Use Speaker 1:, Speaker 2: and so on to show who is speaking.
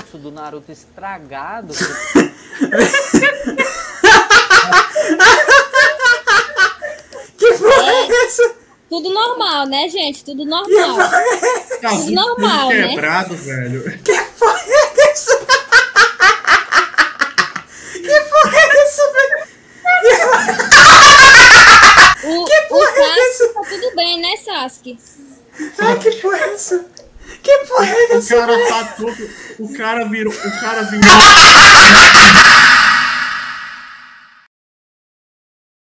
Speaker 1: jutsu do Naruto estragado.
Speaker 2: que porra é essa?
Speaker 3: Tudo normal, né, gente? Tudo normal.
Speaker 4: Tá
Speaker 3: Tudo normal, né?
Speaker 4: quebrado, velho.
Speaker 2: Que porra é essa? Que porra é essa, velho?
Speaker 3: O,
Speaker 2: Que
Speaker 3: o
Speaker 2: porra é
Speaker 3: Sasuke tá tudo bem, né, Sasuke?
Speaker 2: Ai, que porra é essa?
Speaker 4: O cara tá todo. O cara virou. O cara virou.